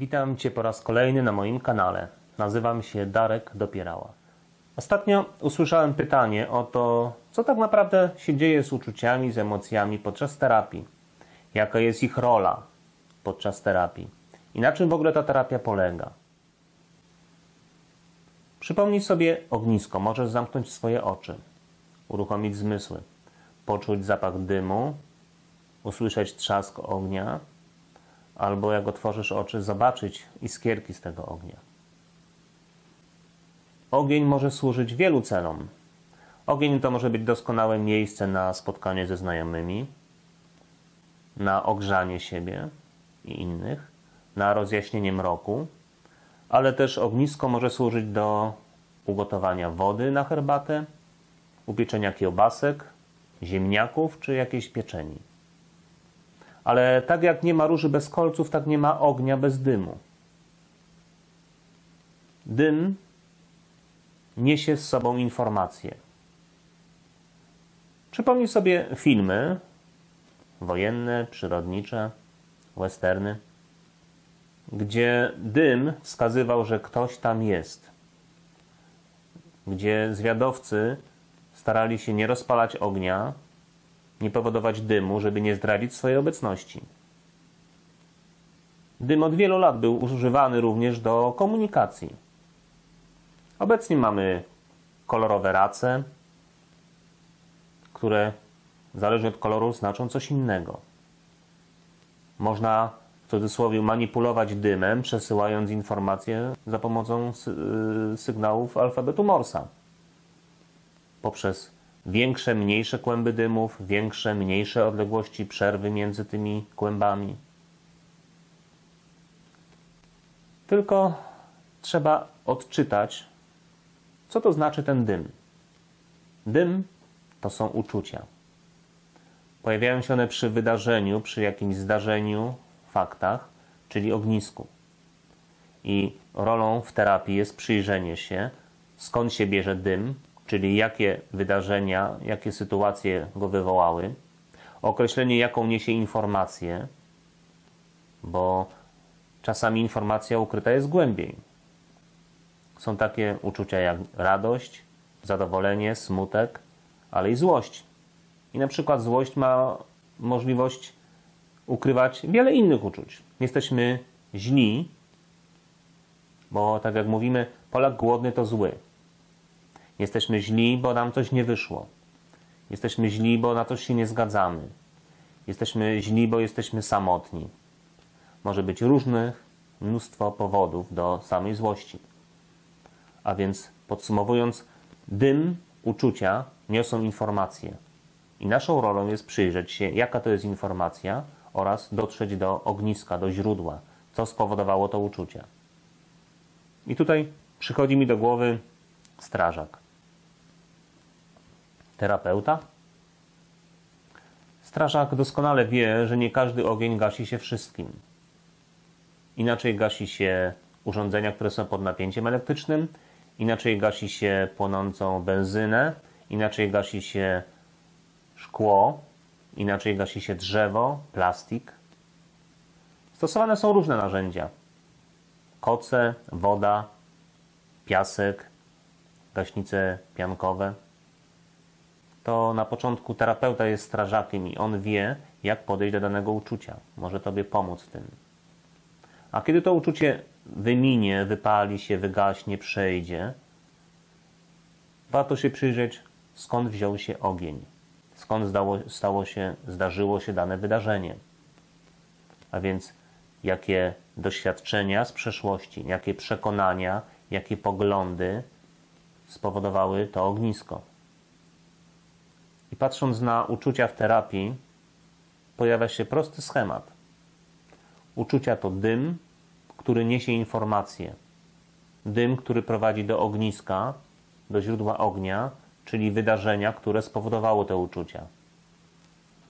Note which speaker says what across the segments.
Speaker 1: Witam Cię po raz kolejny na moim kanale. Nazywam się Darek Dopierała. Ostatnio usłyszałem pytanie o to, co tak naprawdę się dzieje z uczuciami, z emocjami podczas terapii. Jaka jest ich rola podczas terapii i na czym w ogóle ta terapia polega. Przypomnij sobie ognisko. Możesz zamknąć swoje oczy, uruchomić zmysły, poczuć zapach dymu, usłyszeć trzask ognia, albo jak otworzysz oczy, zobaczyć iskierki z tego ognia. Ogień może służyć wielu celom. Ogień to może być doskonałe miejsce na spotkanie ze znajomymi, na ogrzanie siebie i innych, na rozjaśnienie mroku, ale też ognisko może służyć do ugotowania wody na herbatę, upieczenia kiełbasek, ziemniaków czy jakiejś pieczeni. Ale tak jak nie ma róży bez kolców, tak nie ma ognia bez dymu. Dym niesie z sobą informacje. Przypomnij sobie filmy wojenne, przyrodnicze, westerny, gdzie dym wskazywał, że ktoś tam jest. Gdzie zwiadowcy starali się nie rozpalać ognia, nie powodować dymu, żeby nie zdradzić swojej obecności. Dym od wielu lat był używany również do komunikacji. Obecnie mamy kolorowe race, które zależnie od koloru znaczą coś innego. Można w cudzysłowie manipulować dymem, przesyłając informacje za pomocą y, sygnałów alfabetu Morsa. Poprzez większe, mniejsze kłęby dymów, większe, mniejsze odległości przerwy między tymi kłębami. Tylko trzeba odczytać, co to znaczy ten dym. Dym to są uczucia. Pojawiają się one przy wydarzeniu, przy jakimś zdarzeniu, faktach, czyli ognisku. I rolą w terapii jest przyjrzenie się, skąd się bierze dym, czyli jakie wydarzenia, jakie sytuacje go wywołały, określenie, jaką niesie informację, bo czasami informacja ukryta jest głębiej. Są takie uczucia jak radość, zadowolenie, smutek, ale i złość. I na przykład złość ma możliwość ukrywać wiele innych uczuć. Jesteśmy źli, bo tak jak mówimy, Polak głodny to zły. Jesteśmy źli, bo nam coś nie wyszło. Jesteśmy źli, bo na coś się nie zgadzamy. Jesteśmy źli, bo jesteśmy samotni. Może być różnych mnóstwo powodów do samej złości. A więc podsumowując, dym, uczucia niosą informacje. I naszą rolą jest przyjrzeć się, jaka to jest informacja oraz dotrzeć do ogniska, do źródła, co spowodowało to uczucie. I tutaj przychodzi mi do głowy strażak terapeuta? Strażak doskonale wie, że nie każdy ogień gasi się wszystkim. Inaczej gasi się urządzenia, które są pod napięciem elektrycznym, inaczej gasi się płonącą benzynę, inaczej gasi się szkło, inaczej gasi się drzewo, plastik. Stosowane są różne narzędzia: koce, woda, piasek, gaśnice piankowe to na początku terapeuta jest strażakiem i on wie, jak podejść do danego uczucia. Może Tobie pomóc w tym. A kiedy to uczucie wyminie, wypali się, wygaśnie, przejdzie, warto się przyjrzeć, skąd wziął się ogień, skąd zdało, stało się, zdarzyło się dane wydarzenie. A więc jakie doświadczenia z przeszłości, jakie przekonania, jakie poglądy spowodowały to ognisko. Patrząc na uczucia w terapii, pojawia się prosty schemat. Uczucia to dym, który niesie informacje. Dym, który prowadzi do ogniska, do źródła ognia, czyli wydarzenia, które spowodowało te uczucia.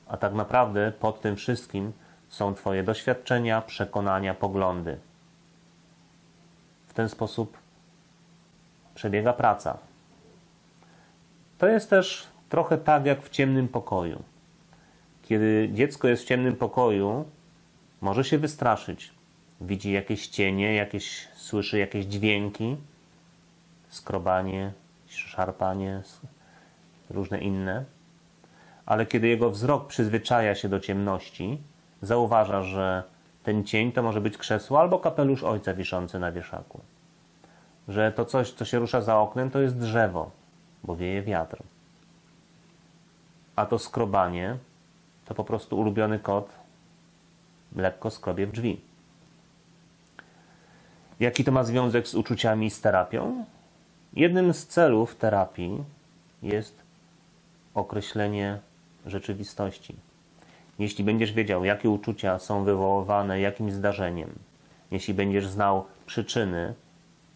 Speaker 1: A tak naprawdę pod tym wszystkim są Twoje doświadczenia, przekonania, poglądy. W ten sposób przebiega praca. To jest też trochę tak jak w ciemnym pokoju. Kiedy dziecko jest w ciemnym pokoju, może się wystraszyć. widzi jakieś cienie, jakieś, słyszy jakieś dźwięki, skrobanie, szarpanie, różne inne. Ale kiedy jego wzrok przyzwyczaja się do ciemności, zauważa, że ten cień to może być krzesło albo kapelusz ojca wiszący na wieszaku. Że to coś, co się rusza za oknem, to jest drzewo, bo wieje wiatr. A to skrobanie to po prostu ulubiony kot lekko skrobie w drzwi. Jaki to ma związek z uczuciami i z terapią? Jednym z celów terapii jest określenie rzeczywistości. Jeśli będziesz wiedział, jakie uczucia są wywoływane jakim zdarzeniem, jeśli będziesz znał przyczyny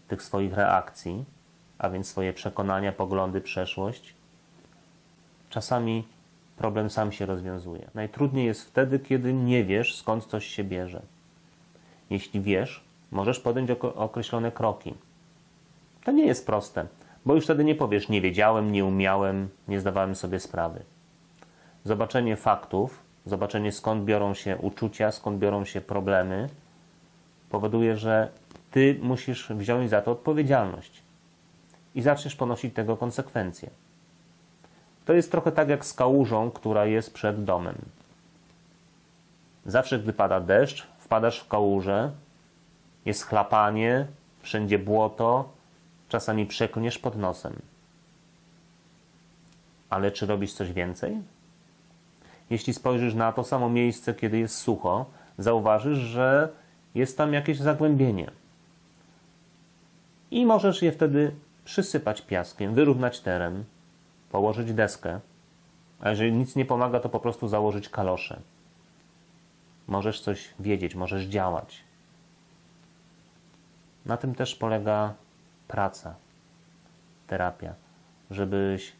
Speaker 1: tych swoich reakcji, a więc swoje przekonania, poglądy, przeszłość, czasami problem sam się rozwiązuje. Najtrudniej jest wtedy, kiedy nie wiesz, skąd coś się bierze. Jeśli wiesz, możesz podjąć określone kroki. To nie jest proste, bo już wtedy nie powiesz, nie wiedziałem, nie umiałem, nie zdawałem sobie sprawy. Zobaczenie faktów, zobaczenie skąd biorą się uczucia, skąd biorą się problemy, powoduje, że ty musisz wziąć za to odpowiedzialność i zaczniesz ponosić tego konsekwencje. To jest trochę tak jak z kałużą, która jest przed domem. Zawsze, gdy pada deszcz, wpadasz w kałużę, jest chlapanie, wszędzie błoto, czasami przeklniesz pod nosem. Ale czy robisz coś więcej? Jeśli spojrzysz na to samo miejsce, kiedy jest sucho, zauważysz, że jest tam jakieś zagłębienie. I możesz je wtedy przysypać piaskiem, wyrównać teren, położyć deskę, a jeżeli nic nie pomaga, to po prostu założyć kalosze. Możesz coś wiedzieć, możesz działać. Na tym też polega praca, terapia, żebyś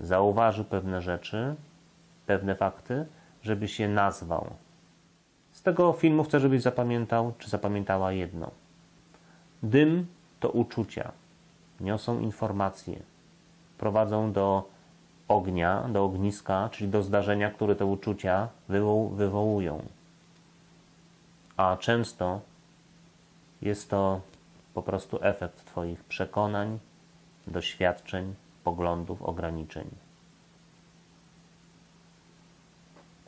Speaker 1: zauważył pewne rzeczy, pewne fakty, żebyś je nazwał. Z tego filmu chcę, żebyś zapamiętał, czy zapamiętała jedno. Dym to uczucia, niosą informacje, prowadzą do ognia, do ogniska, czyli do zdarzenia, które te uczucia wywoł wywołują. A często jest to po prostu efekt Twoich przekonań, doświadczeń, poglądów, ograniczeń.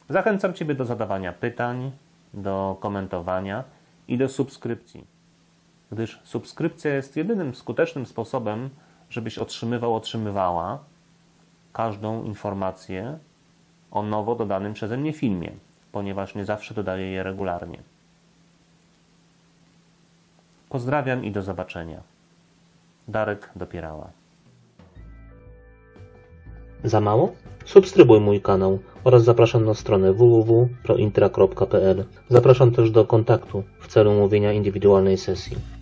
Speaker 1: Zachęcam Ciebie do zadawania pytań, do komentowania i do subskrypcji, gdyż subskrypcja jest jedynym skutecznym sposobem, żebyś otrzymywał, otrzymywała każdą informację o nowo dodanym przeze mnie filmie, ponieważ nie zawsze dodaję je regularnie. Pozdrawiam i do zobaczenia. Darek Dopierała. Za mało? Subskrybuj mój kanał oraz zapraszam na stronę www.prointra.pl. Zapraszam też do kontaktu w celu umówienia indywidualnej sesji.